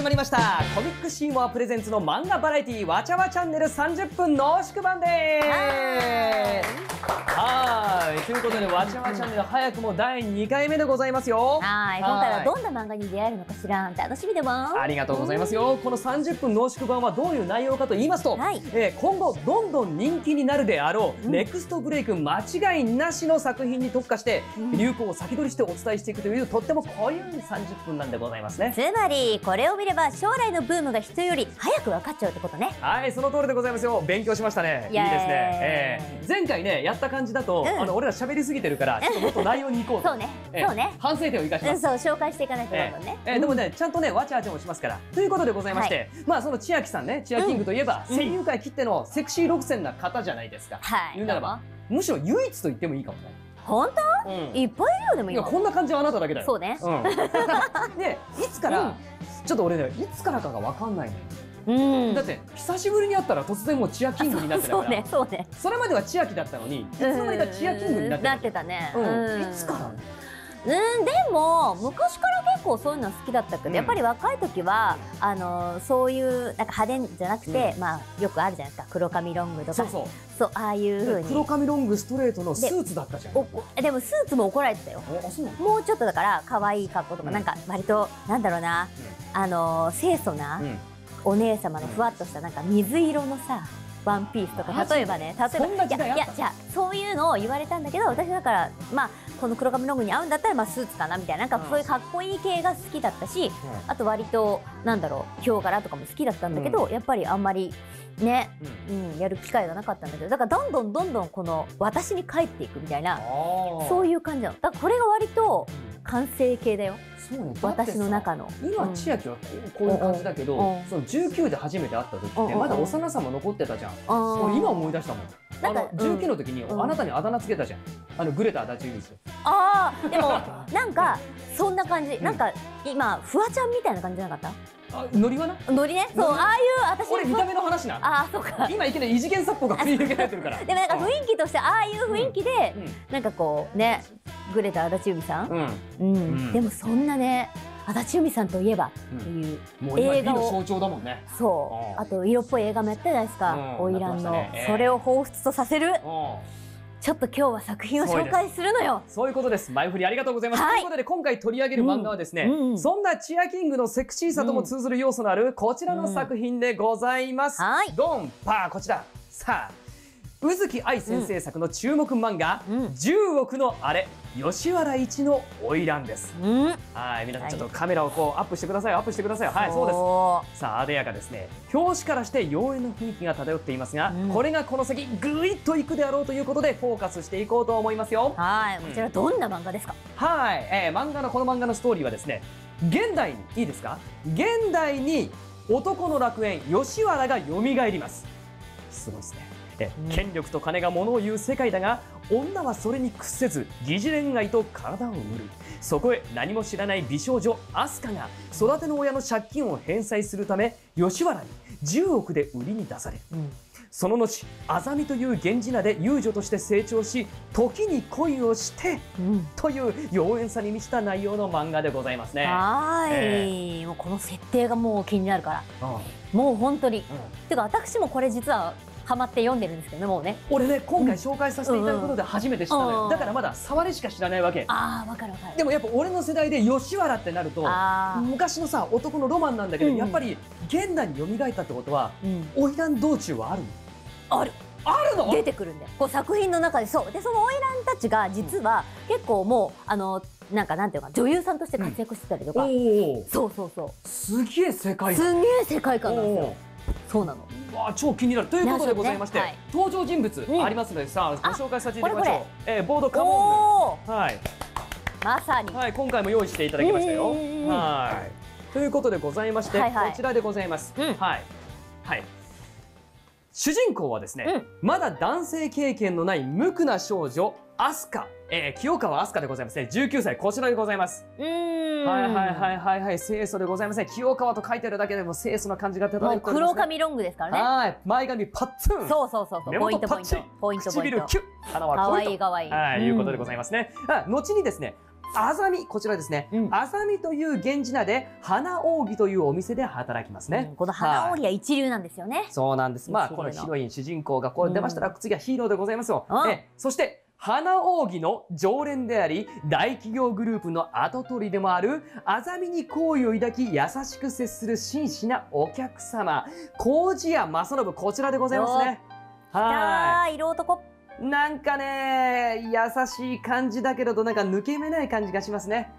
始まりました。コミックシーモアプレゼンツの漫画バラエティわちゃわチャンネル30分濃縮版です。はい。ということでわちゃわチャンネル早くも第2回目でございますよ。はい。今回はどんな漫画に出会えるのかしら楽しみでもありがとうございますよ。この30分濃縮版はどういう内容かと言いますと、はい。えー今後どんどん人気になるであろう、うん。ネクストブレイク間違いなしの作品に特化して、うん。流行を先取りしてお伝えしていくというとっても濃い30分なんでございますね。つまりこれを見れば将来のブームが人より早く分かっちゃうってことねはい、その通りでございますよ。勉強しましたね。いいですね。えー前回ね、やった感じだと、うんあの、俺ら喋りすぎてるから、ちょっともっと内容に行こうと。そうねえーそうね反省点を生かしうんます。そう紹介していかないとえ思うねーえーでもね、ちゃんとね、わちゃわちゃもしますから。ということでございまして、まあ、その千秋さんね、千秋キングといえば、うん声優界きってのセクシー六戦な方じゃないですか。はい言うならば、むしろ唯一と言ってもいいかもね。本うん当いっぱいいるよでもいや、今こんな感じはあなただけだよ。そうねうん。で、いつから、うんちょっと俺ね、いつからかがわかんないのよ。うん。だって、久しぶりに会ったら突然もうチアキングになってたから。そうねそうね。それまでは千秋だったのに、いつの間にか千秋キングになってなたってたね。うん、いつから？うんでも昔から結構そういうの好きだったけど、うん。やっぱり若い時はあのそういうなんか派手じゃなくて、まあよくあるじゃないですか。黒髪ロングとか。そうそう。ああいう風に。黒髪ロングストレートのスーツだったじゃん。でもスーツも怒られてたよ。もうちょっとだから可愛い格好とか、うん。なんか割となんだろうな、あの清楚なうん。お姉様のふわっとしたなんか水色のさワンピースとか例えばね例えばいやいやじゃあそういうのを言われたんだけど私だからまあこの黒髪ロングに合うんだったらまあスーツかなみたいななんかそういうかっこいい系が好きだったし、あと割となんだろうヒョウ柄とかも好きだったんだけど、やっぱりあんまりね、うん。うん、やる機会がなかったんだけどだからどんどんどんどんこの私に帰っていくみたいなそういう感じなの。だからこれが割と完成形だよ。そうね。私の中の。今うん。千秋はこうこういう感じだけど、うん。その19で初めて会った時ってうん。まだ幼さも残ってたじゃん、俺今思い出したもん。なんかあの19の時にうん。あなたにあだ名つけたじゃん。あのグレタ足立由美ですよああでもなんかそんな感じ、ん。なんか今フワちゃんみたいな感じじゃなかっあノリはな？たノリね？そうああいう私俺見た目の話な。ああそうか。今いきなり異次元殺法が繰り広げられてるから。でもなんか雰囲気としてああいう雰囲気で、うん。なんかこうねグレタ足立由美さん、うん、うん。うん。でもそんなね足立由美さんといえばっていう、映画を。美の象徴だもんね。そう。うん。あと色っぽい映画もやったじゃないですかうん。花魁、の、やってましたね。ええそれを彷彿とさせる。うん。ちょっと今日は作品を紹介するのよ。そういうことです。前振りありがとうございます。はい。ということで、今回取り上げる漫画はですね、うん。うん。そんなチアキングのセクシーさとも通ずる要素のあるこちらの作品でございます。はい。ドン。パーこちら。さあ、宇月愛先生作の注目漫画、うん10億のあれ、吉原一の花魁です。うんはい、皆さんはいちょっとカメラをこうアップしてください、アップしてください。はい、そうです。さあ、あでやかですね。表紙からして妖艶な雰囲気が漂っていますが、うんこれがこの先ぐいっといくであろうということでフォーカスしていこうと思いますよ。はいこちらどんな漫画ですか、はい、えー漫画のこの漫画のストーリーはですね現代にいいですか？現代に男の楽園吉原が蘇りますすごいですね権力と金が物を言う世界だが女はそれに屈せず疑似恋愛と体を売る。そこへ何も知らない美少女アスカが育ての親の借金を返済するため吉原に10億で売りに出される。うん。その後アザミという源氏名で遊女として成長し時に恋をしてうん。という妖艶さに満ちた内容の漫画でございますね。はーい、え。もうこの設定がもう気になるから。うん。もう本当に。うん。てか私もこれ実はハマって読んでるんですけどねもうね。俺ね今回紹介させていただくことで初めて知ったのよ、うん。だからまだ触りしか知らないわけ。ああわかるわかる。でもやっぱ俺の世代で吉原ってなるとあ昔のさ男のロマンなんだけど、うんやっぱり現代に蘇ったってことはあ、うん、花魁道中はあるの？ある。あるの？出てくるんだよ。こう作品の中で。そう。でその花魁たちが実は結構もうあのなんかなんていうか女優さんとして活躍してたりとか、おおそうそうそすげえ世う界すんげえ世界観なんですおよそうなの。ーわあ超気になる。ということでございまして、ねはい。登場人物うん。ありますのでさあご紹介させていただきましこょう、えーボードカモンはい。まさに。はい、今回も用意していただきましたよ。うんうんうんうんはい。ということでございまして、はいはい。こちらでございます。うん。はい。はい。主人公はですね、まだ男性経験のない無垢な少女、アスカ。えー、清川アスカでございますね。19歳、こちらでございます。うーんはいはいはいはいはい、清楚でございますね。清川と書いてあるだけでも清楚な感じが漂っておもうります、ね。黒髪ロングですからねはい。前髪パッツン。そうそうそうそう目ポイントポイントポイントポイント唇キュッ。鼻はかわいといいかわいいはい、んいうことでございますね。あ後にですね、あざみ、こちらですね。うんあざみという源氏名で、花扇というお店で働きますね。うんこの花織は一流なんですよね。そうなんです。まあ、このヒロイン、主人公がこう出ましたら、次はヒーローでございますよ。うんえそして、花扇の常連であり、大企業グループの跡取りでもある、あざみに好意を抱き、優しく接する真摯なお客様、麹屋正信、こちらでございますね。はあー、色男。い。なんかね、優しい感じだけれど、なんか抜け目ない感じがしますね。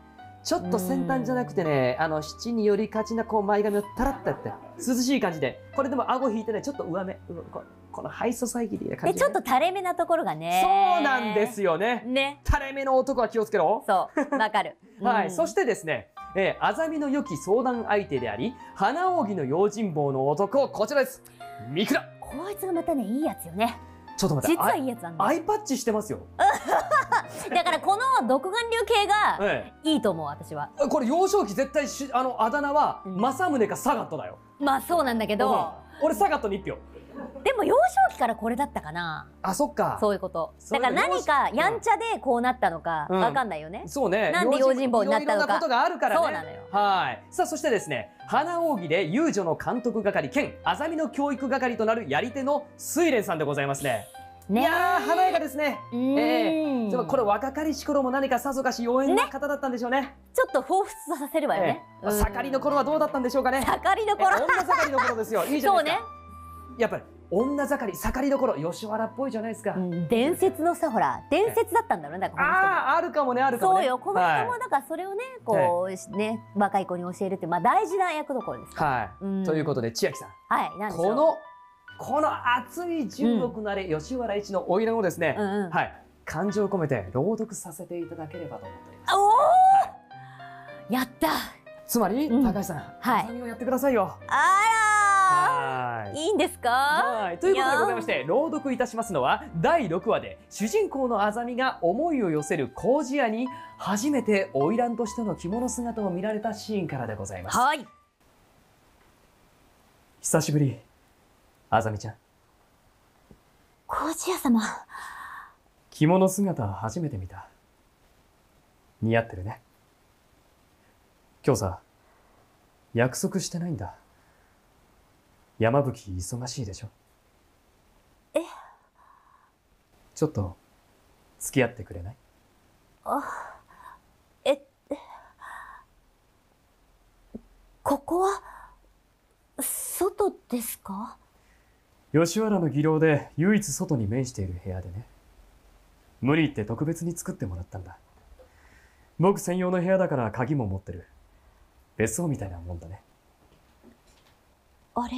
ちょっと先端じゃなくてね、あの、七に寄りがちなこう前髪をタラッとやって、涼しい感じで。これでも顎引いてね、ちょっと上目。うここのハイソサイティな感で、じ、ちょっと垂れ目なところがね。そうなんですよね。ね。垂れ目の男は気をつけろ。そう、わかる。はい、うんそしてですね、えー、あざみの良き相談相手であり、花扇の用心棒の男、こちらです。三倉。こいつがまたね、いいやつよね。ちょっと待って、実はいいやつなんだよ。アイパッチしてますよ。だからこの独眼竜系が えいいと思う、私は。え、これ幼少期絶対し、あの、あだ名は、うん政宗かサガットだよ。まあそうなんだけど、うん俺サガットに一票。でも幼少期からこれだったかな。あ、そっか。そういうこと。だから何かやんちゃでこうなったのかうんわかんないよね。そうね。なんで用心棒になったのかいろいろなことがあるからね。そうなのよはい。さあ、そしてですね、花扇で遊女の監督係兼、あざみの教育係となるやり手の睡蓮さんでございますね。ねいやー、華やかですね。うーんでもこれ若かりし頃も何かさぞかし妖艶な方だったんでしょうね。ちょっと彷彿とさせるわよね。ええ盛りの頃はどうだったんでしょうかね。盛りのえ頃。女盛りの頃ですよ。いいじゃなそねいうですか。。やっぱり女盛り、盛りの頃、吉原っぽいじゃないですか。うん伝説のさほら伝説だったんだろうねああ、あるかもね、あるかもね。そうよこの人はいもだからそれをねこう、ね若い子に教えるってまあ大事な役どころですから。はい。うんということで、千秋さん。はいなんでしょうこの、この熱い重力なれ、吉原一の花魁をですね、うんうん。はい。感情を込めて朗読させていただければと思っております。おお、はいやったつまり、うん高橋さん、はいをやってくださいよ。あはい。いいんですか？はい。ということでございまして、朗読いたしますのは、第6話で、主人公のあざみが思いを寄せる麹屋に、初めて花魁としての着物姿を見られたシーンからでございます。はい久しぶり、あざみちゃん。麹屋様着物姿初めて見た。似合ってるね。今日さ、約束してないんだ。山吹忙しいでしょ？え？ちょっと、付き合ってくれない？えここは？外ですか？吉原の義廊で唯一外に面している部屋でね。無理言って特別に作ってもらったんだ。僕専用の部屋だから鍵も持ってる。別荘みたいなもんだね。あれ？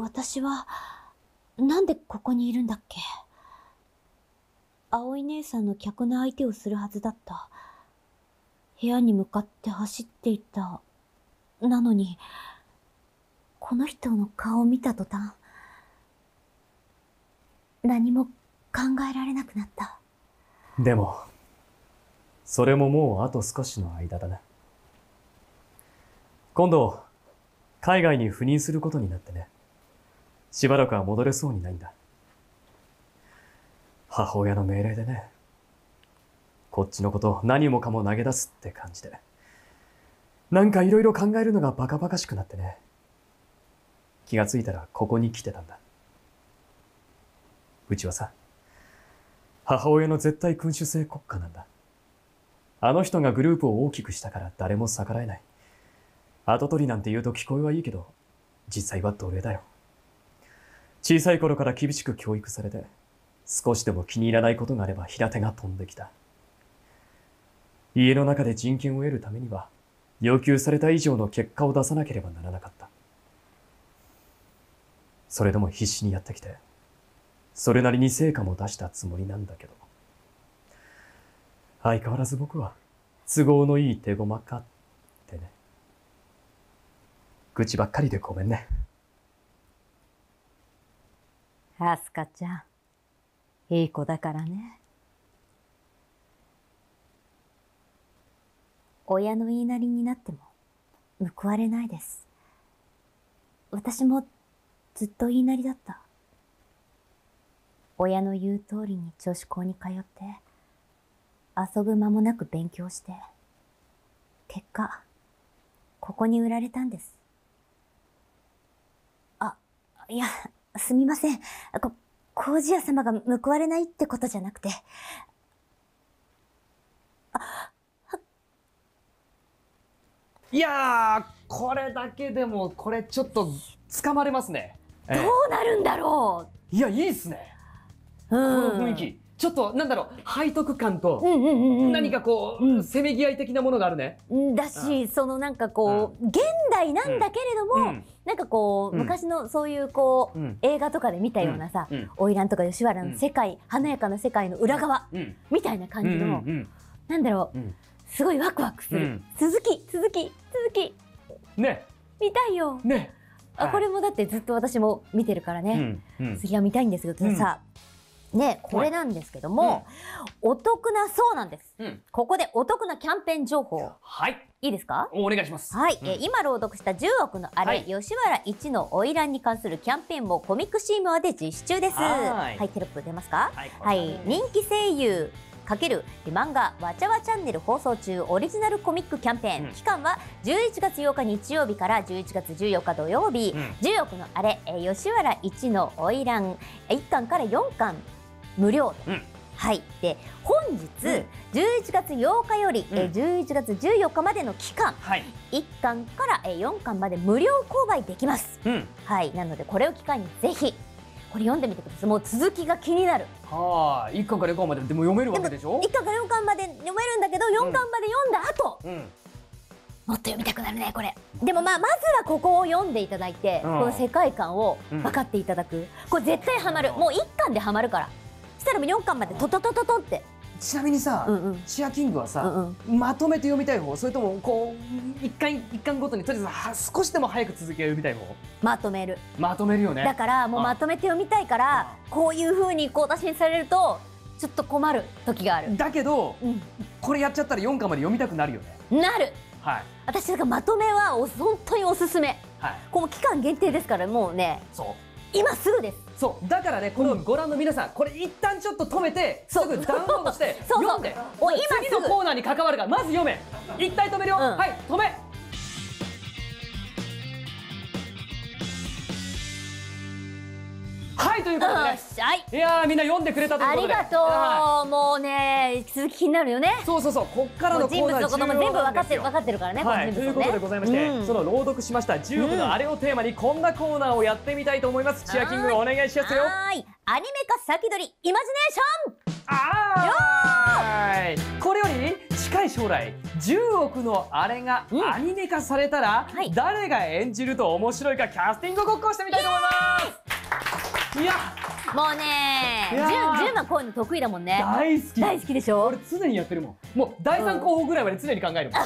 私はなんでここにいるんだっけ？葵姉さんの客の相手をするはずだった部屋に向かって走っていたなのにこの人の顔を見た途端何も考えられなくなったでも、それももうあと少しの間だな。今度、海外に赴任することになってね。しばらくは戻れそうにないんだ。母親の命令でね。こっちのこと何もかも投げ出すって感じで。なんかいろいろ考えるのがバカバカしくなってね。気がついたらここに来てたんだ。うちはさ、母親の絶対君主制国家なんだ。あの人がグループを大きくしたから誰も逆らえない。跡取りなんて言うと聞こえはいいけど、実際は奴隷だよ。小さい頃から厳しく教育されて、少しでも気に入らないことがあれば平手が飛んできた。家の中で人権を得るためには、要求された以上の結果を出さなければならなかった。それでも必死にやってきて、それなりに成果も出したつもりなんだけど。相変わらず僕は都合のいい手駒かってね。愚痴ばっかりでごめんね。アスカちゃん。いい子だからね。親の言いなりになっても報われないです。私もずっと言いなりだった。親の言う通りに女子校に通って遊ぶ間もなく勉強して、結果、ここに売られたんです。あ、いや、すみません。こ、工事屋様が報われないってことじゃなくて、いやーこれだけでもこれちょっと掴まれますね、えどえうなるんだろいやいいっすね。ううこん。の雰囲気ちょっとなんだろう背徳感と。何かこう、うん。せめぎ合い的なものがあるね、うん。だし、そのなんかこう、現代なんだけれども、うん。なんかこう、うん。昔のそういうこう、うん。映画とかで見たようなさ、うん。花魁とか吉原の世界、華やかな世界の裏側うん。みたいな感じの、なんだろう、うん。すごいワクワクする。うん。続き、続き、続き、ね。見たいよ。ね。これもだってずっと私も見てるからね、次は見たいんですけど、うん。さ、ね、これなんですけども、お得な、そうなんです。うん。ここでお得なキャンペーン情報、はい。いいですか？お願いします。はい、うん。えー今朗読した10億のあれ、はい。吉原一の花魁に関するキャンペーンもコミックシーマーで実施中です。はーいテロップ出ますか？はいはい、人気声優かける漫画わちゃわチャンネル放送中オリジナルコミックキャンペーン、うん。期間は11月8日日曜日から11月14日土曜日、うん。10億のあれ、えー吉原一の花魁。1巻から4巻無料とうんはい。で、本日、うん11月8日より、えーうん11月14日までの期間、はい1巻からえー4巻まで無料購買できます。うんはい。なので、これを機会にぜひ、これ読んでみてください。もう続きが気になる。はあ一巻から4巻まででも読めるわけでしょ？1巻から4巻まで読めるんだけど、4巻まで読んだ後、うんもっと読みたくなるね、これ。でもまあ、まずはここを読んでいただいて、うんこの世界観をうん分かっていただく。これ絶対ハマる。うんもう1巻でハマるから。したらもう4巻までトトトトトって。ちなみにさ、うんうん。シアキングはうさ、んうん。まとめて読みたい方それともこう一巻一巻ごとにとりあえずは少しでも早く続きを読みたい方？まとめる。まとめるよねだからもうあまとめて読みたいからこういう風にこう打診されるとちょっと困る時がある。だけどうん。これやっちゃったら4巻まで読みたくなるよねなるはい私だからまとめはお本当におすすめ。はいこの期間限定ですからもうねそう今すぐです。そうだからねこのご覧の皆さん、これ一旦ちょっと止めてすぐダウンロードしてそうそう。読んで。次のコーナーに関わるからまず読め。一回止めるよ、うん。はい止めはいということでねい。いやーみんな読んでくれたということでありがはとう。もうね続き気になるよね。いそうそうそうこっからのコーナー物のことも全部分かってる分かってるからね。はい、ということでございまして、うんその朗読しました10億のあれをテーマにこんなコーナーをやってみたいと思います。チアキングお願いしますよ。はーい。アニメ化先取りイマジネーション。あーいこれより近い将来10億のあれがうんアニメ化されたら、はい誰が演じると面白いかキャスティングごっこをしてみたいと思いますいや。もうね、ジュンジュンはこういうの得意だもんね。大好き。大好きでしょ？俺。常にやってるもん。もう第3候補ぐらいまで常に考えるもん、で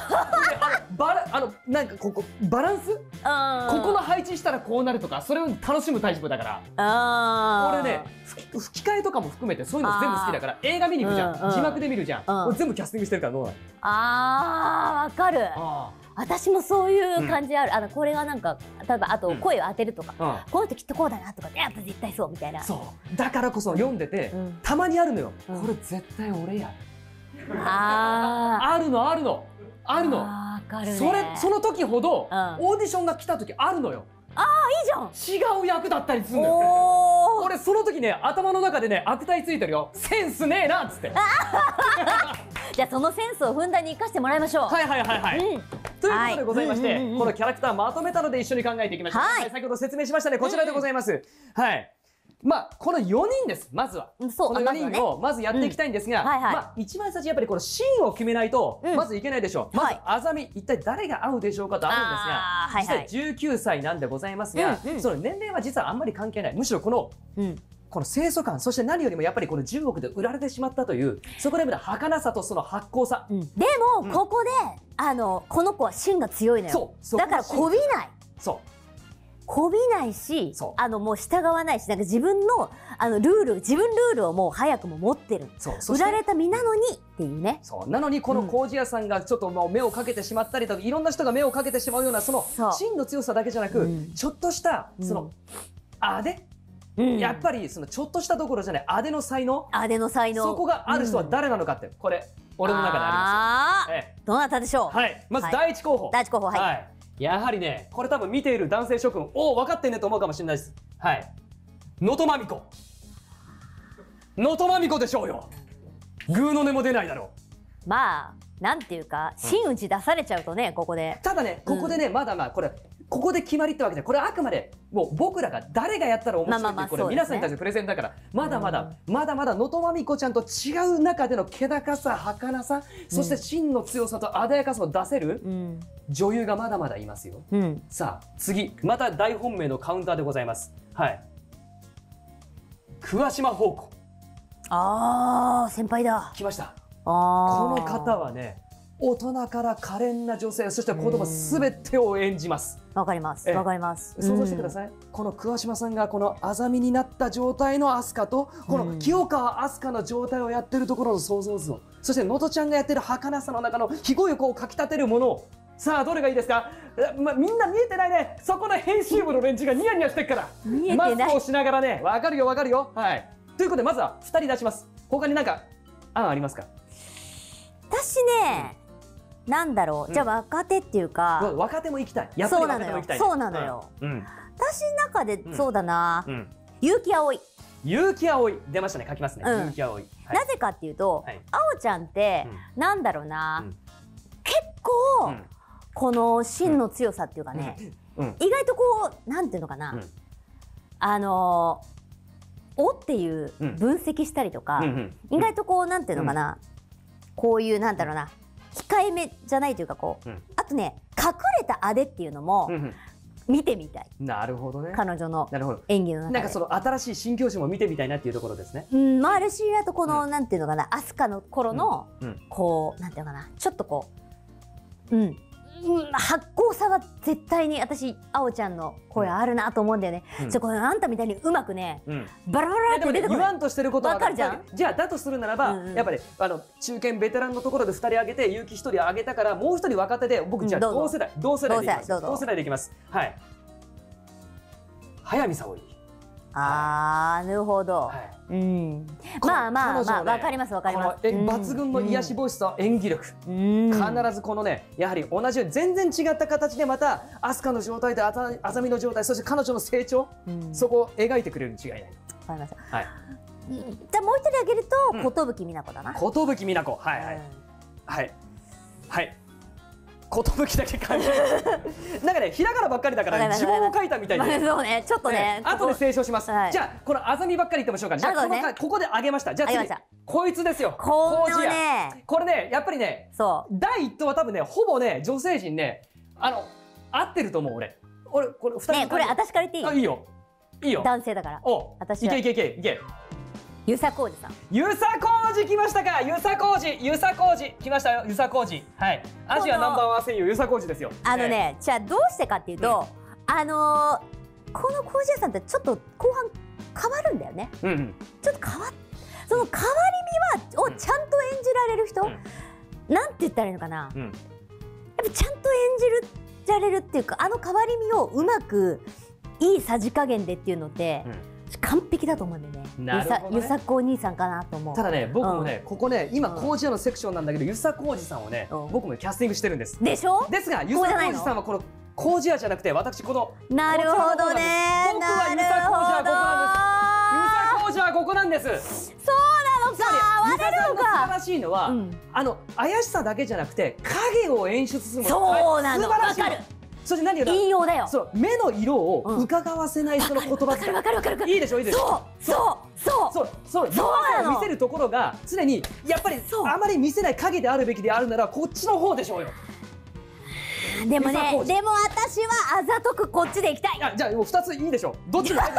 あのバラあのなんかここバランス？うん。ここの配置したらこうなるとかそれを楽しむタイプだから。俺ね吹き替えとかも含めてそういうの全部好きだから映画見に行くじゃん、うんうん。字幕で見るじゃん、うん。俺全部キャスティングしてるからどうなのあーわかる。あ私もそういう感じある、あのこれがなんか例えばあとうん。声を当てるとか、あこの人きっとこうだなとかやっぱ絶対そうみたいな。そう。だからこそ読んでて、うん。たまにあるのよ、うん。これ絶対俺や。ああるのあるの。あーるの。わかるね。それその時ほど、うん。オーディションが来た時あるのよ。いいじゃん。違う役だったりするのよ。おー。俺その時ね頭の中でね悪態ついてるよ。センスねえなっつって。じゃあそのセンスをふんだんに生かしてもらいましょう、はいはいはいはい、うんということでございまして、このキャラクターまとめたので一緒に考えていきましょう。はい。先ほど説明しましたね、こちらでございます。はい。まあ、この4人です、まずは。この4あまずはね。人をまずやっていきたいんですが、まあ、一番最初やっぱりこのシーンを決めないと、うん。まずいけないでしょう。まずはい、あざみ、一体誰が合うでしょうかとあるんですが、実は19歳なんでございますが、その年齢は実はあんまり関係ない。むしろこの、うんこの清楚感、そして何よりもやっぱりこの10億で売られてしまったという、そこで見た儚さとその発酵さ。うん。でも、うん。ここであのこの子は芯が強いのよ。そうそこだからこびない。そう。こびないしそう。あのもう従わないしなんか自分のあのルール自分ルールをもう早くも持ってる。そう。そして売られた身なのにっていうね。そう。なのにこの工事屋さんがちょっともう目をかけてしまったりとかいろんな人が目をかけてしまうようなその芯の強さだけじゃなく、うん。ちょっとしたその、うん。あで、うんやっぱりそのちょっとしたところじゃないあでの才能？あでの才能。そこがある人は誰なのかってこれ俺の中であります。えどなたでしょう、えはい。まずはい。第一候補、第一候補はい、やはりねこれ多分見ている男性諸君おお分かってんねと思うかもしれないです。はい。能登まみこ能登まみこでしょうよ。グーの音も出ないだろう。まあなんていうか真打ち出されちゃうとねここで。ただねここでね、まだまあこれここで決まりってわけじゃこれあくまでもう僕らが誰がやったら面白いってこれ皆さんに対するプレゼンだから。まだまだ、まだまだ能登まみこちゃんと違う中での気高さ儚さそして真の強さと艶やかさを出せるうん。女優がまだまだいますよ。うん。さあ次。また大本命のカウンターでございます。はい。桑島宝庫。あー先輩だ。来ました。あこーの方はね大人から可憐な女性そして子供すべてを演じます。わかります。ええ。わかります。想像してくだい、さい、この桑島さんがこのあざみになった状態の飛鳥とこの清川飛鳥の状態をやってるところの想像図をそして能登ちゃんがやってる儚さの中の肥後欲をかきたてるものを。さあどれがいいですか、えま、みんな見えてないね。そこの編集部の連中がニヤニヤしてっから。見えてない。マスクをしながらね。わかるよわかるよ。はい。ということでまずは2人出します。他になんか案ありますか？私ねなんだろう、うん。じゃあ若手っていうか、うわ若手も行きたい。やっぱりそうなのよ。若手も行きたいそうなのよ。うん。私の中でうん。そうだな、うん、うん結城葵、結城葵。出ましたね。書きますね、うん。結城葵、はい。なぜかっていうと、はい。あおちゃんって、なんだろうな、うん。結構、この芯の強さっていうかね、意外とこうなんていうのかな、うん。あのーおっていううん。分析したりとか、意外とこうなんていうのかな、こういうなんだろうな控えめじゃないというかこう、うん。あとね隠れたあでっていうのもうんうん。見てみたい、なるほどね。彼女のなるほど。演技の中で。なんかその新しい新教師も見てみたいなっていうところですね。うん、まああるしあとこの、なんていうのかな飛鳥の頃の、うん。こうなんていうのかなちょっとこううん、うん、発光さは絶対に私あおちゃんの声あるなと思うんだよね、うん。ちょこれあんたみたいにうまくねうん。バラバラって出てこない。言わんとしてることはわかるじゃん？じゃあだとするならば、うんうん。やっぱりあの中堅ベテランのところで2人挙げて結城1人挙げたからもう1人若手で僕じゃあ同世代同世代でいきます。同世代でいきます。はい。早見沙織あーなるほど、はい。うん。まあまあまあわかりますわかります。え抜群の癒しボイスと演技力、うん。必ずこのねやはり同じ全然違った形でまた飛鳥の状態とあたあざみの状態そして彼女の成長、うん。そこを描いてくれるに違いないわかりました。はい。うん。じゃあもう一人挙げるうん。と寿美奈子だな、寿美奈子。はいはい、はい。はい寿だけ書いてなんかねひらがなばっかりだからります自分を書いたみたいまあ、そうねちょっとね後で清書します、はいじゃあこのあざみばっかり言ってましょうかじゃあこのねここで上げましたじゃあ次こいつですよこ工事屋のねこれねやっぱりねそ第一党は多分ねほぼね女性陣ねあの合ってると思う俺俺これ二人ねこれ私から言っていいあいいよいいよ男性だからお私いけいけいけいけ遊佐浩二さん。ゆさこうじ来ましたか？ゆさこうじゆさこうじ来ましたよゆさこうじはい。アジアナンバーワン声優ゆさこうじですよ。あのね、じゃあどうしてかっていうと、あのーこの工事屋さんってちょっと後半変わるんだよね。ええうんうん。ちょっと変わっその変わり身はをちゃんと演じられる人、なんて言ったらいいのかな？やっうんぱちゃんと演じられるっていうかあの変わり身をうまくいいさじ加減でっていうのって、完璧だと思うんだよね。なるほどね。ゆさこお兄さんかなと思う。ただね僕もね、ここね今うん。工事屋のセクションなんだけどゆさこうじさんをね、うん。僕もキャスティングしてるんです。でしょ？ですがゆさこうじさんはこの工事屋じゃなくて私このなるほどね。僕はゆさこうじはゆさこうじはここなんです。そうなのか。ゆ割れるのささんの素晴か、らしいのは、うん。あの怪しさだけじゃなくて影を演出するの。そうなの。素晴らしいわかるそして何より引用だよ。そう目の色をうん。伺わせない人の言葉わかるわかるわかるわかる。いいでしょいいでしょ。そうそう。そうそう。そうそう。見せるところが常にやっぱりあまり見せない影であるべきであるならこっちの方でしょうよでもねでも私はあざとくこっちでいきたい。いやじゃあもう2ついいでしょ。どっちも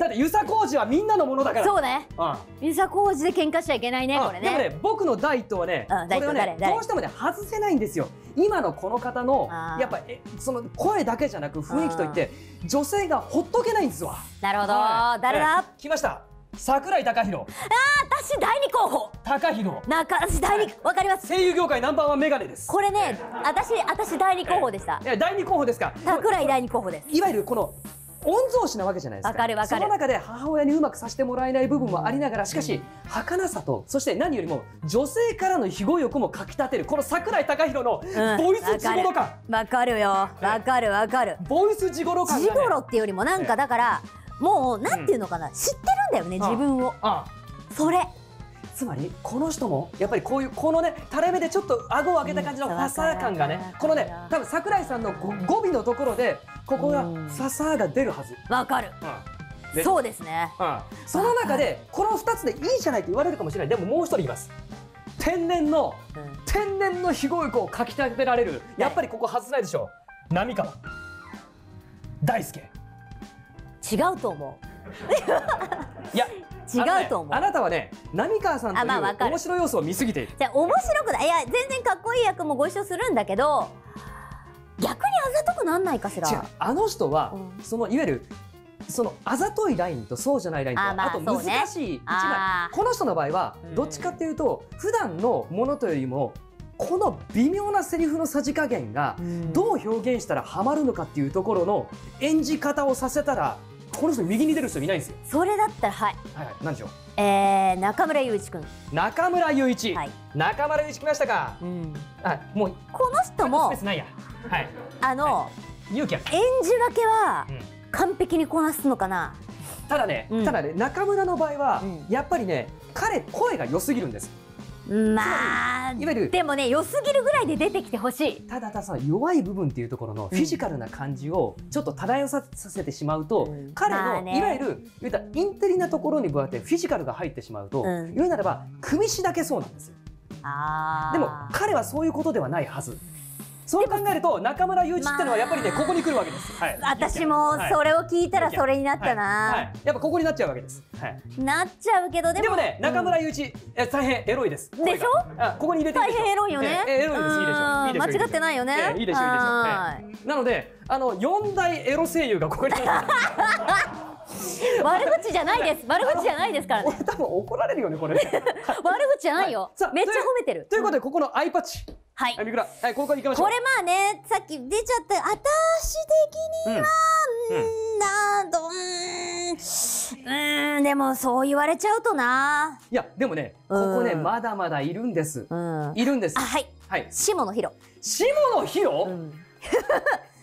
だってゆさこうじはみんなのものだから。そうね。うん。ゆさこうじで喧嘩しちゃいけないねあこれでもね僕の第一党はね、これはねどうしてもね外せないんですよ。今のこの方のやっぱえその声だけじゃなく雰囲気といって女性がほっとけないんですわ。なるほど。はい。誰だ？ええ。来ました。桜井貴弘私第二候補貴弘なんか私第二わかります。声優業界ナンバーワンメガネです。これね私私第二候補でした。いや第二候補ですか。桜井第二候補です。いわゆるこの御曹司なわけじゃないですか。わかるわかる。その中で母親にうまくさせてもらえない部分もありながらしかし儚さとそして何よりも女性からの庇護欲もかきたてるこの桜井貴弘のうん。ボイスジゴロ感、わかる。よ。わかるわかる。ボイスジゴロ感ね、ゴロっていうよりもなんかだからもうなんていうのかな、知ってるんだよねあ自分を。あ。それつまりこの人もやっぱりこういうこのね垂れ目でちょっと顎を上げた感じのうんファサー感がねこのね多分桜井さんのご語尾のところでここがフうん。ァサーが出るはず、わかる。うん。でそうですね。うん。その中でこの2つでいいじゃないと言われるかもしれない。でももう一人います。天然のうん。天然の庇護欲をかきたてられる。やっぱりここ外せないでしょ浪川。大輔。違うと思いやう違うと思う。あなたはね浪川さんという面白い要素を見すぎている。じゃあ面白くない。いや全然かっこいい役もご一緒するんだけど逆にあざとくなんないかしら？違う。あの人は、うん。そのいわゆるそのあざといラインとそうじゃないラインとあまあと難しい一枚。あー。この人の場合はうん。どっちかっていうと普段のものというよりもこの微妙なセリフのさじ加減がうん。どう表現したらハマるのかっていうところの演じ方をさせたらこの人右に出る人いないんですよ。それだったらはい。はいはい、なんでしょう？えー、中村雄一君。中村雄一、はい。中村雄一来ましたか。うん。あもうこの人もスペースないや。はい。あの、勇気ある。演じ分けはうん。完璧にこなすのかな。ただね、うん。ただね中村の場合は、うん。やっぱりね彼声が良すぎるんです。まあいわゆるでもね良すぎるぐらいで出てきてほしい。ただただその弱い部分っていうところのフィジカルな感じをちょっと漂させてしまうと、うん。彼の、まあね。いわゆる言うたらインテリなところに加えてフィジカルが入ってしまうと、うん。言うならば組詞だけそうなんですよ。でも彼はそういうことではないはずそう考えると中村雄一ってのはやっぱりねまあ。ここに来るわけです、はい、私もそれを聞いたらそれになったな、はい。はい。やっぱここになっちゃうわけです、はい、なっちゃうけどでも。でもね中村雄一、え大変エロいです。でしょ？あここに入れて大変エロいよね、ええエロいです。いいでしょ。うん。間違ってないよね、ええいいでしょ。いいでしょ。はなのであの四大エロ声優がここに。い 悪口じゃないです。悪口じゃないですから。ね俺多分怒られるよねこれ。悪口じゃないよ、はい。めっちゃ褒めてる。ということでここのアイパッチはい。はいみくらはいここに行きましょう。これまあねさっき出ちゃった。私的にうんうんなんとうーん。うーんでもそう言われちゃうとな。いやでもねここねうんまだまだいるんです。うん。あいるんです。はい。はい。下野紘下野紘うん、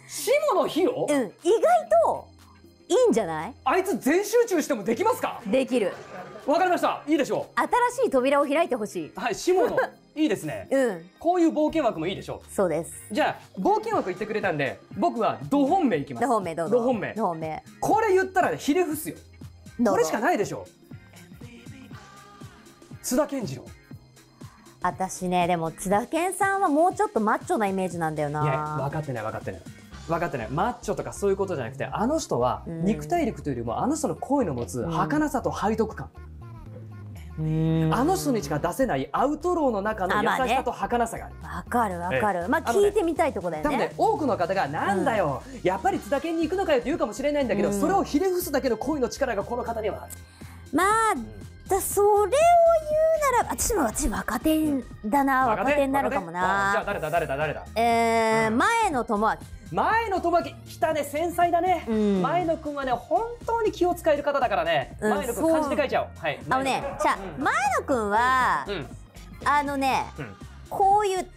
下野紘 うん、意外といいんじゃない？あいつ全集中してもできますか？できる。わかりました。いいでしょ新しい扉を開いてほしい。うはい下野 いいですね。うん。こういう冒険枠もいいでしょそうです。うじゃあ冒険枠言ってくれたんで僕はド本命いきます。ど本命どうぞ。ど本命。ど本命。これ言ったらねひれ伏すよ。これしかないでしょ。津田健次郎。私ねでも津田健さんはもうちょっとマッチョなイメージなんだよいや分なかってない分かってない。分かってない。マッチョとかそういうことじゃなくてあの人はうん。肉体力というよりもあの人の声の持つうん儚さと背徳感、うんあの人にしか出せないアウトローの中の優あまあね。しさと儚さがあるわかるわかる。まああのね聞いてみたいとこだよ多分ねね多くの方が「なんだよ、やっぱり津田健に行くのかよ」って言うかもしれないんだけど、うん。それをひれ伏すだけの声の力がこの方にはある、まあだそれを言うなら私も私若手だな若手？になるかも若手？あじゃあな誰だ？誰だ？誰だ？えー前野智明前野智明来たね繊細だね、うん。前野くんはね本当に気を使える方だからね、うん。前野くんそう漢字で書いちゃおう。はい。あのねじゃあうん。前野くんはうん。あのねうん。こういう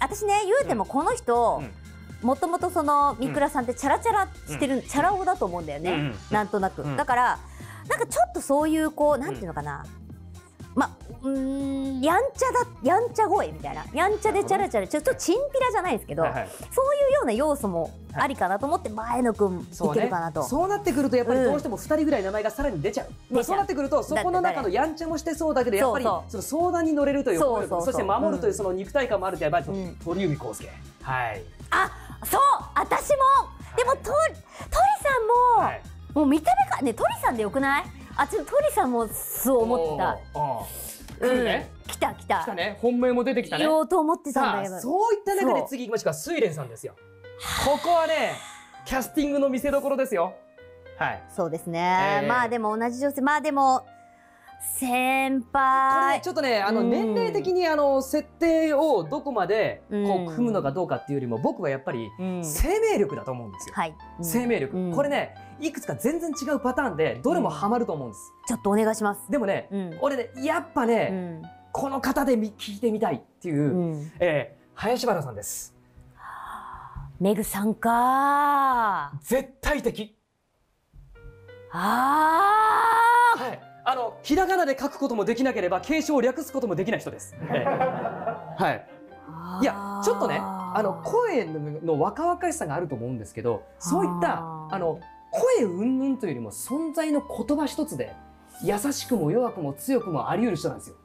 私ね言うてもこの人うん。もともとその三倉さんってチャラチャラしてる、チャラ男だと思うんだよね、なんとなく、うん。だからなんかちょっとそういうこうなんていうのかな、まうーんやんちゃだやんちゃ声みたいな。やんちゃでチャラチャラちょっとチンピラじゃないですけど、はいはい。そういうような要素もありかなと思って前野くんいそうね。けるかなと。そうなってくるとやっぱりどうしても2人ぐらい名前がさらに出ちゃう、まあ、出ちゃう。そうなってくるとそこの中のやんちゃもして。そうだけどやっぱりその相談に乗れるというそうそして守るというその肉体感もあるとやっぱりうん。鳥海康介。はい。あそう私も。でもと鳥さんも、はい。もう見た目かね鳥さんでよくない？あちょ鳥さんもそう思ってた。来るね、うん、来た来た。来たね。本命も出てきたね。言おうと思ってたんさだけど。あそういった中で次行きましょうか。睡蓮さんですよ。ここはねキャスティングの見せ所ですよ。はい。そうですね、ええまあでも同じ女性まあでも先これ輩ねちょっとねあのうん。年齢的にあの設定をどこまでこううん。組むのかどうかっていうよりも僕はやっぱりうん。生命力だと思うんですよ。はい、うん生命力、うん。これねいくつか全然違うパターンでどれもハマると思うんです。ちょっとお願いします。でもね、うん。俺ねやっぱうね、ん。この方でみ聞いてみたいっていう、うん。えー林原さんです。メグさんか。絶対的。あー。はい。あのひらがなで書くこともできなければ継承を略すこともできない人です。えーはい。いやちょっとねあの声の若々しさがあると思うんですけどそういったあの声云々というよりも存在の言葉一つで優しくも弱くも強くもあり得る人なんですよ。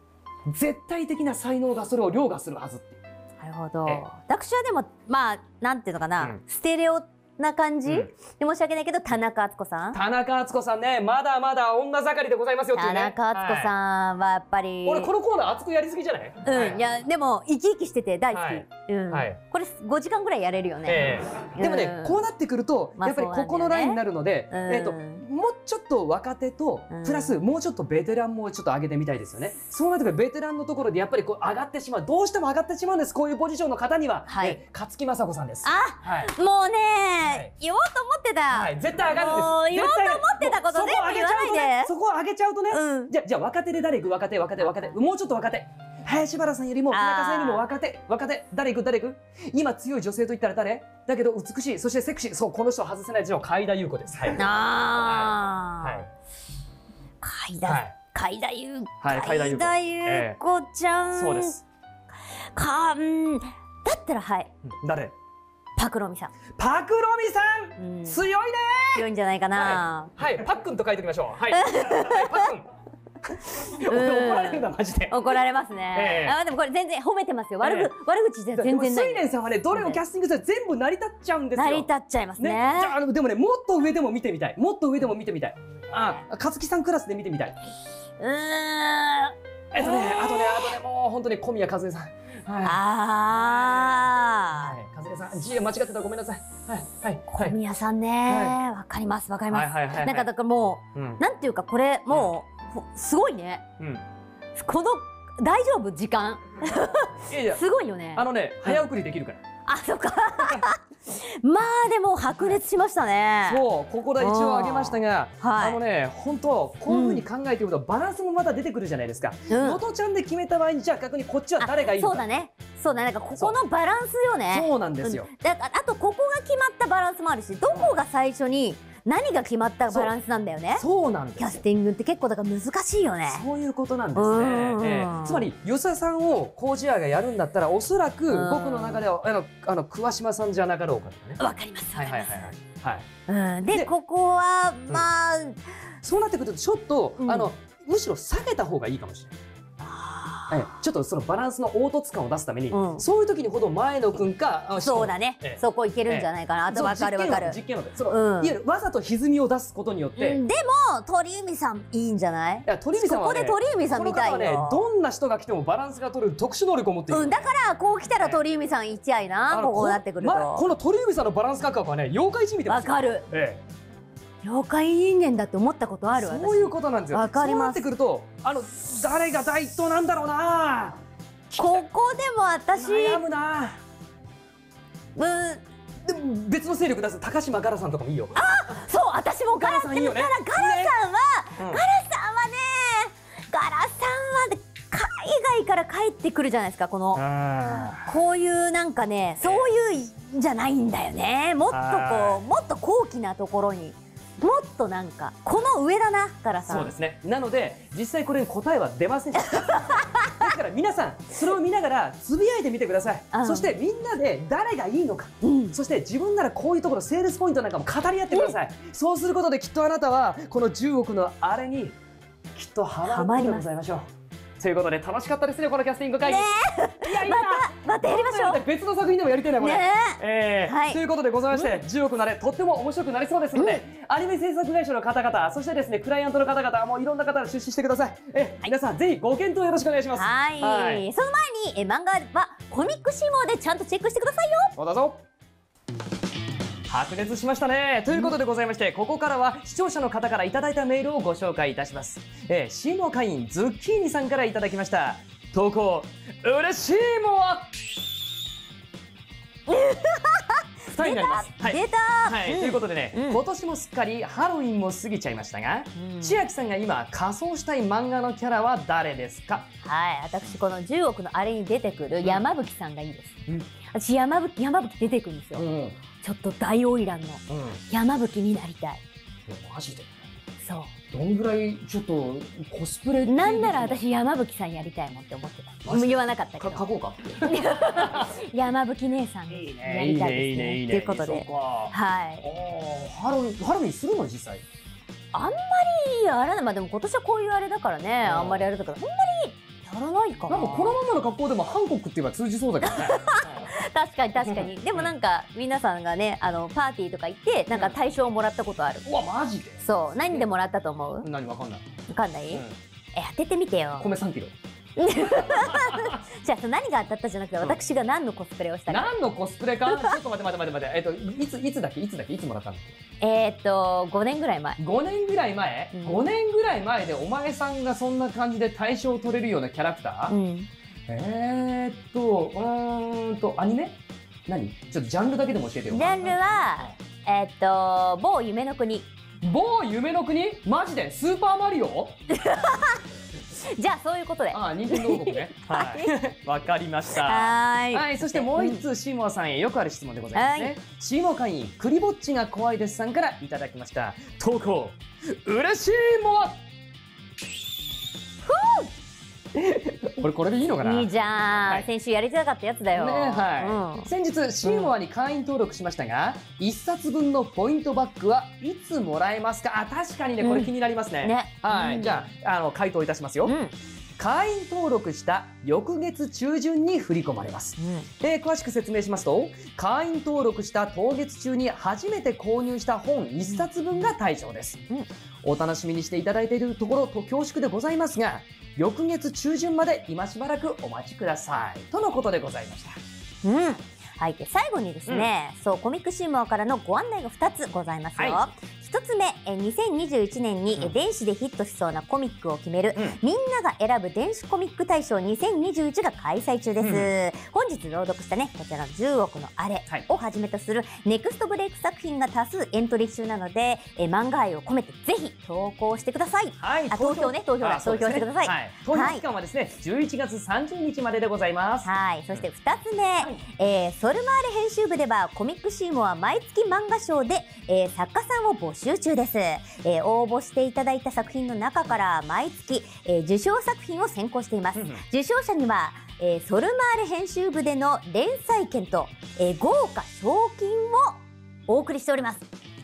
絶対的な才能がそれを凌駕するはずなるほど。ええ。私はでもまあなんていうのかな、うん。ステレオな感じ、うん。で申し訳ないけど田中敦子さん？田中敦子さんね。まだまだ女盛りでございますよっていう田ね中敦子はいさんはやっぱり、俺このコーナー熱くやりすぎじゃない？うん、い。やでも生き生きしてて大好き、はい。うん。はい。これ5時間ぐらいやれるよね、ええ。でもね、うん。こうなってくると、まあやっぱりここのラインになるので、うん。えっともうちょっと若手と、うん。プラスもうちょっとベテランもちょっと上げてみたいですよね。そうなってくるとベテランのところでやっぱりこう上がってしまうどうしても上がってしまうんです。こういうポジションの方には、はい。え勝木雅子さんです。あはい。もうね、言おうと思ってた、はい、絶対上がるんです。言おうと思ってたこと全部言わないで。そこを上げちゃうとね、そこを上げちゃうとね、うんじゃあじゃあ若手で誰行く？若手若手若手。もうちょっと若手。林原さんよりも田中さんよりも若手若手誰行く誰行く？今強い女性と言ったら誰？だけど美しいそしてセクシーそうこの人を外せないでしょう海田優子です。はい。ああ、はい。海田、はい。海田優はい海田優子優子ちゃん、そうです。かうんだったらはいうん誰？パクロミさん、パクロミさうんん強いね強いんじゃないかな、はい、パックンと書いておきましょう。はい。はい、パックン。俺怒られるんだマジで。怒られますね、ええあでもこれ全然褒めてますよ悪,、ええ悪口じゃ全然ないでも睡蓮さんはねどれをキャスティングするか全部成り立っちゃうんですよ。成り立っちゃいますねね。じゃあでもねもっと上でも見てみたい。もっと上でも見てみたい。あ、勝木さんクラスで見てみたい。うーんえっとね、あとね、あとね、もう本当に小宮和恵さん。はい。あはい、和恵さん、字が間違ってたらごめんなさい。はい、はい、あ、はい。小宮さんねわ、かりますわかります、はいはいはいはいなんかだからもうんう、なんていうかこれもう、ほすごいね。うん。この大丈夫？時間？すごいよね。あのね、早送りできるから。あそっか。まあでも白熱しましたね。そう、ここで一応挙げましたが、はい。あのね、本当こういうふうに考えていくと、バランスもまた出てくるじゃないですか。うん。のとちゃんで決めた場合に、じゃあ逆にこっちはあ誰がいいのか。そうだね。そうだね。なんかここのバランスよね。そうなんですよ。うん。だあとここが決まったバランスもあるしどこが最初に何が決まったバランスなんだよね。そうなんですよ。キャスティングって結構だから難しいよね。そういうことなんですね。うん。ええ。つまり吉田さんをコージアがやるんだったらおそらくうん。僕の中ではあのあの桑島さんじゃなかろうかとかね。わかりますわかります。はい。はい。うん、ででここはまあ、そうなってくるとちょっと、うん。あのむしろ下げた方がいいかもしれない。ええちょっとそのバランスの凹凸感を出すために、うん。そういう時にほど前野くんかあそうだね、ええ。そこいけるんじゃないかな、あとそうわかるわかる。実験のでその、うん。いわゆるわざと歪みを出すことによって、いうん。でも鳥海さんいいんじゃない？や鳥海さんここは、ね、で鳥海さん見たいよ。ねどんな人が来てもバランスが取れる特殊能力を持っている、うん、だからこう来たら鳥海さんいっちゃいな、ここなってくると、まこの鳥海さんのバランス感覚はね妖怪一味でますよわかる。え妖怪人間だって思ったことあえ、る私。そういうことなんですよ。わかります。そうなってくるとあの誰が第一党なんだろうな。ここでも私悩むな。うん。でも別の勢力出す。高島ガラさんとかもいいよ。そう私もガラさんいいよね。ガラさんは、ね。うん。ガラさんはねガラさんはね海外から帰ってくるじゃないですかこのあこういうなんかねそういうんじゃないんだよね。もっとはこうもっと高貴なところにもっとなんかこの上だなガラさ。んそうですね。なので実際これに答えは出ません。ですから皆さんそれを見ながらつぶやいてみてください。うん。そしてみんなで誰がいいのか。うん。そして自分ならこういうところセールスポイントなんかも語り合ってください、そうすることできっとあなたはこの10億のあれにきっとハマることでございましょうということで楽しかったですねこのキャスティング会。議、ねいやいや。またやりましょう。別の作品でもやりたいなこれ、ねえ。ーはい。ということでございまして、10億のあれとっても面白くなりそうですので、アニメ制作会社の方々そしてですねクライアントの方々もういろんな方が出資してください、え皆さんぜひご検討よろしくお願いします。はい。はい。その前にえ漫画はコミックシモでちゃんとチェックしてくださいよ。そうだぞ白熱しましたね。ということでございましてここからは視聴者の方からいただいたメールをご紹介いたします、えー、シーモア会員ズッキーニさんからいただきました。投稿嬉しいもア2 人になります。はい。出た！はい、うん。ということでね、うん。今年もすっかりハロウィンも過ぎちゃいましたが、うん。千秋さんが今仮装したい漫画のキャラは誰ですか？はい私この10億のあれに出てくる山吹さんがいいです、うん。私山吹山吹出てくるんですよ、ん、ちょっと大花魁のうん、山吹になりたい。マジで？そどんぐらいちょっとコスプレなんなら私山吹さんやりたいもんって思ってた。言わなかったけど。か書こうか？山吹姉さんやいいりねたいですねいいということで。はい。ハロウィンハロウィンするの？実際。いやあらない。まあでも今年はこういうあれだからね。うん。あんまりあれだか。らそんなにやらないかな。なんかこのままの格好でもハンコックって言えば通じそうだけどね 確かに 確かに。でもなんか皆さんがねあのパーティーとか行ってなんか大賞をもらったことある。うわマジで？そう。何でもらったと思う？何わかんない、わかんない、うん。え当ててみてよ。米3キロ。じゃあ何が当たったじゃなくてうん。私が何のコスプレをしたか何のコスプレか？ちょっと待って待って待って待って。えっといついつだっけ？いつだっけ？いつもらったんだっえーっと5年ぐらい前。け5年ぐらい前、うん。5年ぐらい前でお前さんがそんな感じで大賞を取れるようなキャラクター、うんえーっとうーんとアニメ？何？ちょっとジャンルだけでも教えてよ。ジャンルはえーっと某夢の国。某夢の国？マジで？スーパーマリオ？じゃあそういうことで。はああ、任天堂王国ね。はい。わかりました。ーい。はい、そしてもう一通、シーモアさんへよくある質問でございますね。シーモア会員、クリぼっちが怖いですさんからいただきました。投稿、嬉しいもア俺これでいいのかな？いいじゃん、はい。先週やりたかったやつだよ。ねはい、先日シーモアに会員登録しましたが、一冊分のポイントバッグはいつもらえますか？あ確かにねこれ気になりますね,、うんね。はい、うん。じゃああの回答いたしますよ、うん。うん。会員登録した翌月中旬に振り込まれます、えー詳しく説明しますと会員登録した当月中に初めて購入した本1冊分が対象です、うんお楽しみにしていただいているところと恐縮でございますが翌月中旬まで今しばらくお待ちくださいとのことでございましたうん。はい、で最後にですね、そうコミックシーモアからのご案内が2つございますよ。は一つ目、え2021年に、うん。え電子でヒットしそうなコミックを決める、うん。みんなが選ぶ電子コミック大賞2021が開催中です。本日朗読したね、こちらの10億のあれはい。をはじめとするネクストブレイク作品が多数エントリー中なので、え漫画愛を込めてぜひ投稿してください。はいあ投票ね。投票ね。投票してください。はい、投票期間はですね、11月30日まででございます。はい、そして2つ目、い。えーソルマーレ編集部ではコミックシーモア毎月漫画賞で、えー作家さんを募集中です、えー応募していただいた作品の中から毎月、えー受賞作品を選考しています、うんうん。受賞者には、えーソルマーレ編集部での連載権と、えー豪華賞金をお送りしております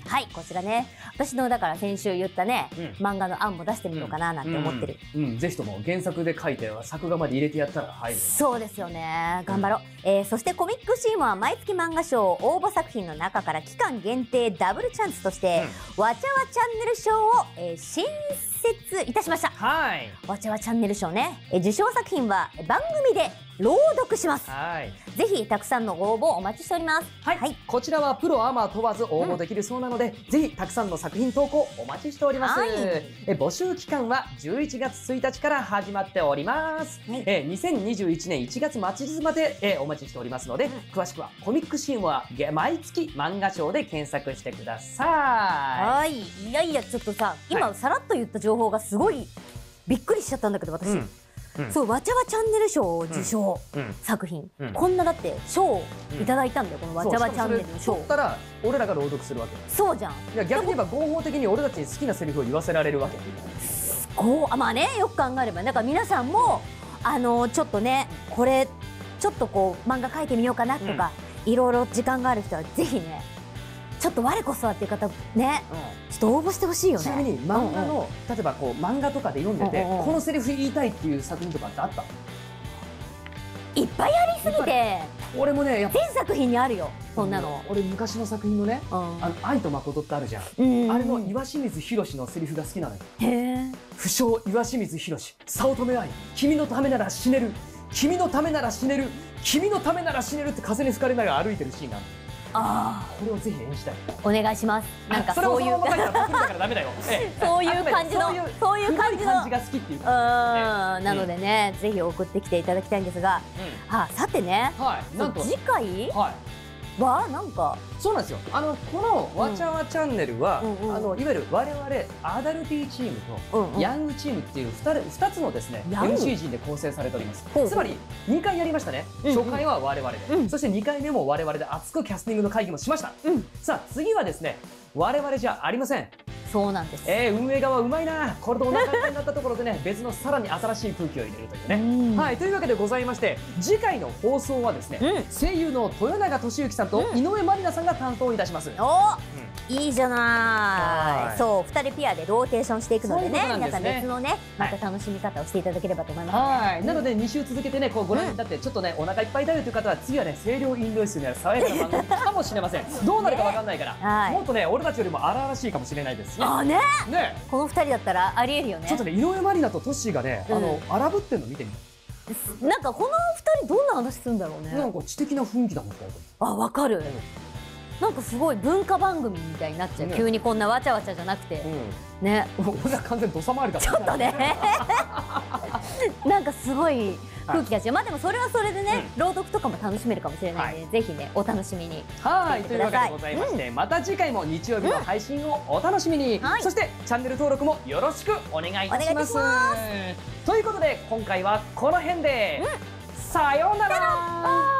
はいこちらね。私のだから先週言ったね、うん。漫画の案も出してみようかななんて思ってる、うん、うん。ぜひとも原作で書いて作画まで入れてやったら入るそうですよね。頑張ろう、えーそしてコミックシーモア毎月漫画賞応募作品の中から期間限定ダブルチャンスとして、わちゃわチャンネル賞を、えー新設いたしました。はい。わちゃわチャンネル賞ね、えー受賞作品は番組で朗読します。はい。ぜひたくさんの応募お待ちしております。はい、はい。こちらはプロアマ問わず応募できるそうなので、ぜひたくさんの作品投稿お待ちしております、はい。え募集期間は11月1日から始まっております、はい。え2021年1月末日まで、えお待ちしておりますので、うん。詳しくはコミックシーンはげ毎月漫画賞で検索してくださはい。いやいやちょっとさ今はい。さらっと言った情報がすごいびっくりしちゃったんだけど私、い、うん。うん。そうわちゃわチャンネル賞受賞、うん。作品、うん。こんなだって賞をいただいたんだよ、このわちゃわチャンネルの賞。ったら俺らが朗読するわけ。そうじゃん。いや逆に言えば合法的に俺たちに好きなセリフを言わせられるわけ。こうあまあねよく考えれば。だから皆さんもあのちょっとねこれちょっとこう漫画描いてみようかなとか、いろいろ時間がある人はぜひねちょっと我こそはっていう方ねちょっと応募してほしいよね。ちなみに漫画の、例えばこう漫画とかで読んでて、このセリフ言いたいっていう作品とかってあった？いっぱいありすぎて俺もねやっぱ。全作品にあるよそんなの、俺昔の作品のねうん「あの愛と誠」ってあるじゃん、うんあれの岩清水宏のセリフが好きなのよ。へえ。不詳岩清水宏。早乙女愛。君のためなら死ねる。君のためなら死ねる。君のためなら死ねるって風に吹かれながら歩いてるシーンがあるあこれをぜひ演じたい。ーお願いします。なんかそういう。をそういう感じの そういう感じの。感じが好きっていううかんなのでね、ぜひ送ってきていただきたいんですが、あさてね、はい。次回？はいはなんか。そうなんですよ。あのこの「わちゃわチャンネルは」うん。うんあのいわゆる我々アダルティチームとヤングチームっていう 2, 二つのですね MC 陣で構成されております。つまり2回やりましたね、うんうん。初回は我々で、うん。そして2回目も我々で熱くキャスティングの会議もしました、うん。さあ次はですね我々じゃありませんそうなんです。えー、運営側うまいな。これでお腹いっぱいになったところでね 別のさらに新しい空気を入れるというね、うん。はいというわけでございまして次回の放送はですね、うん。声優の豊永俊之さんとうん。井上まりなさんが担当いたします、おいいじゃなはい。い。そう二人ペアでローテーションしていくのでねね。皆さん別のねまた楽しみ方をしていただければと思います。はい、なので2週続けてねこうご覧になってちょっとねお腹いっぱいだよという方は次はね清涼飲料水の爽やかな番組かもしれません。どうなるかわかんないから、はい。もっとね俺たちよりも荒々しいかもしれないですしね。あね。ね。この二人だったらありえるよね。ちょっと。ね井上まりなとトッシーがね、あのうん荒ぶってんの見てみなんかこの二人どんな話するんだろうね。なんか知的な雰囲気だもんあわかる。なんかすごい文化番組みたいになっちゃう。ね。急にこんなわちゃわちゃじゃなくて。うね。ん、俺ら完全に土佐回りだちょっとね。なんかすごい空気が違う、まあでもそれはそれでね、朗読とかも楽しめるかもしれないので、ぜひねお楽しみにはい。というわけでございまして、また次回も日曜日の配信をお楽しみに、はい。そしてチャンネル登録もよろしくお願いいたします。ということで今回はこの辺で、さようなら